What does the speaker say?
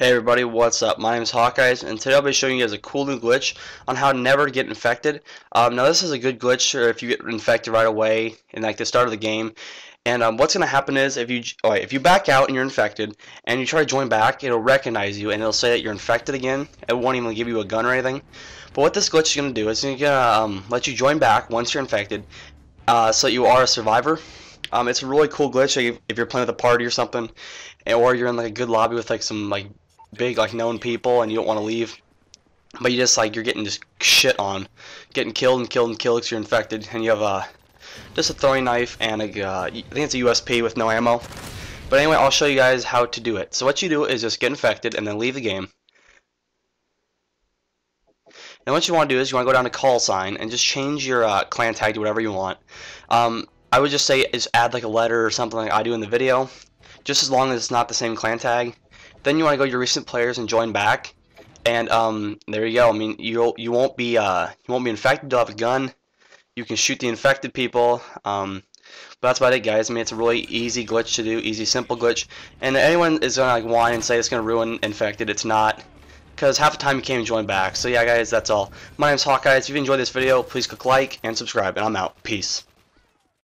Hey everybody, what's up? My name is Hawkeyes, and today I'll be showing you guys a cool new glitch on how never to get infected. Um, now this is a good glitch if you get infected right away in like the start of the game. And um, what's going to happen is if you if you back out and you're infected, and you try to join back, it'll recognize you and it'll say that you're infected again. It won't even give you a gun or anything. But what this glitch is going to do is it's going to um, let you join back once you're infected, uh, so you are a survivor. Um, it's a really cool glitch like if you're playing with a party or something, or you're in like a good lobby with like some like big like known people and you don't want to leave. But you just like you're getting just shit on. Getting killed and killed and killed because you're infected and you have a just a throwing knife and a uh, I think it's a USP with no ammo. But anyway I'll show you guys how to do it. So what you do is just get infected and then leave the game. And what you want to do is you want to go down to call sign and just change your uh, clan tag to whatever you want. Um, I would just say just add like a letter or something like I do in the video. Just as long as it's not the same clan tag then you want to go to your recent players and join back. And um, there you go. I mean, you you won't be uh, you won't be infected. You'll have a gun. You can shoot the infected people. Um, but that's about it, guys. I mean, it's a really easy glitch to do, easy, simple glitch. And anyone is gonna like whine and say it's gonna ruin infected. It's not, because half the time you can't join back. So yeah, guys, that's all. My name's Hawkeye. If you've enjoyed this video, please click like and subscribe, and I'm out. Peace.